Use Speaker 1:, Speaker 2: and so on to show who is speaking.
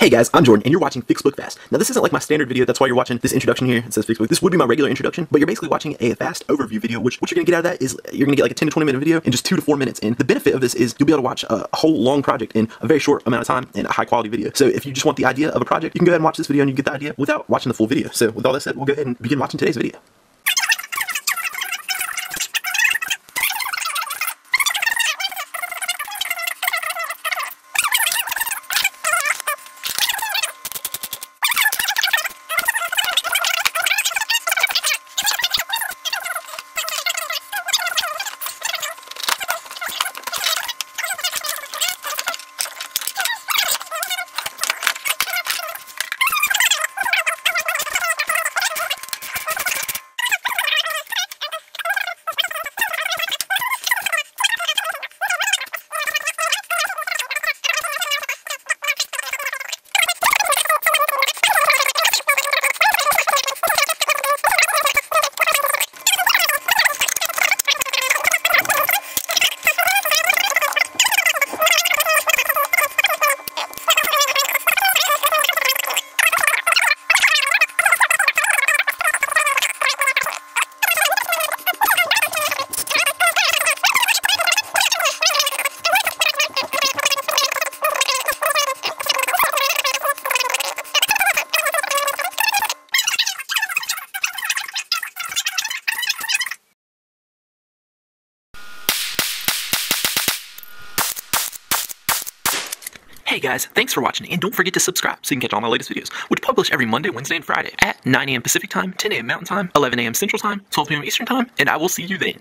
Speaker 1: Hey guys, I'm Jordan, and you're watching Fixbook Fast. Now this isn't like my standard video, that's why you're watching this introduction here. It says Fixbook. This would be my regular introduction, but you're basically watching a fast overview video, which what you're gonna get out of that is you're gonna get like a 10 to 20 minute video in just two to four minutes. And the benefit of this is you'll be able to watch a whole long project in a very short amount of time and a high quality video. So if you just want the idea of a project, you can go ahead and watch this video and you get the idea without watching the full video. So with all that said, we'll go ahead and begin watching today's video. Hey guys, thanks for watching, and don't forget to subscribe so you can catch all my latest videos, which publish every Monday, Wednesday, and Friday at 9 a.m. Pacific Time, 10 a.m. Mountain Time, 11 a.m. Central Time, 12 p.m. Eastern Time, and I will see you then.